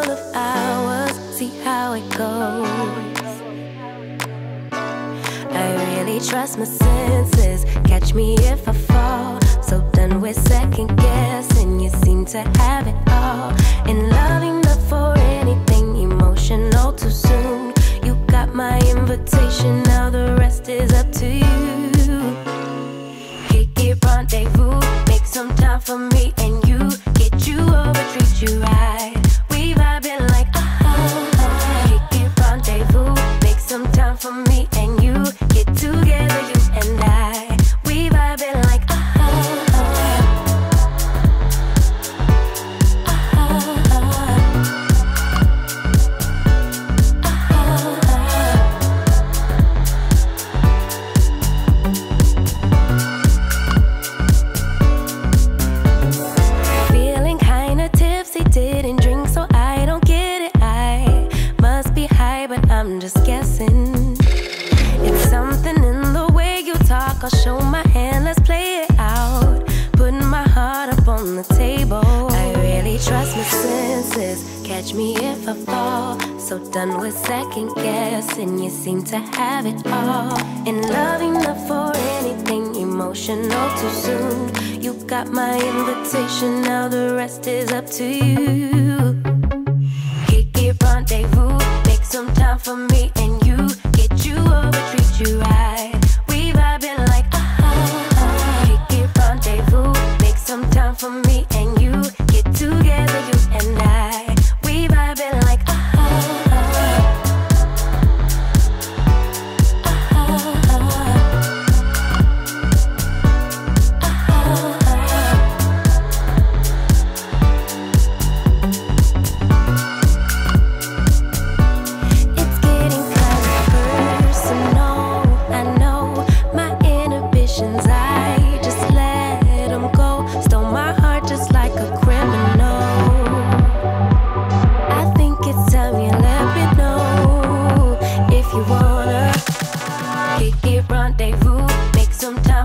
couple of hours, see how it goes. I really trust my senses, catch me if I fall. So done with second guessing, you seem to have it all. And loving enough for anything emotional too soon. You got my invitation, now the rest is up to you. Kick it rendezvous, make some time for me. Catch me if I fall. So done with second guessing. You seem to have it all. In loving the for anything emotional too soon. You got my invitation, now the rest is up to you.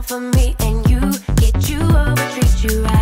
For me and you. Get you over, treat you right.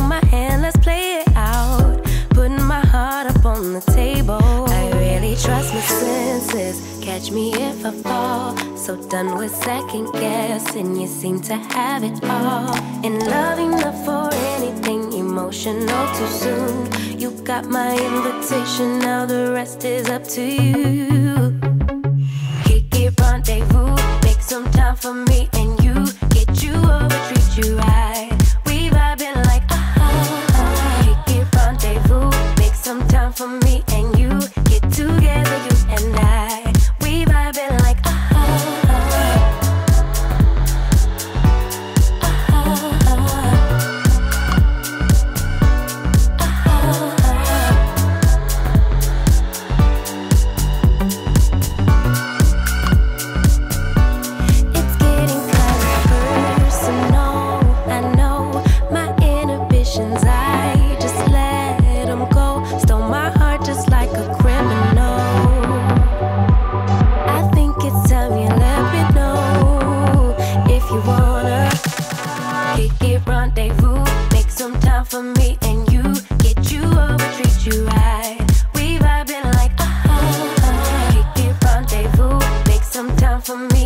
Talk. My hand, let's play it out. Putting my heart up on the table. I really trust my senses. Catch me if I fall. So done with second guessing. You seem to have it all. In loving the for anything emotional too soon. You got my invitation, now the rest is up to you. Kick it, rendezvous, make some time for me and you. Get you over, treat you right. you wanna. Kick it, rendezvous. Make some time for me and you. Get you over, treat you right. We vibing like, ah. Kick it, rendezvous. Make some time for me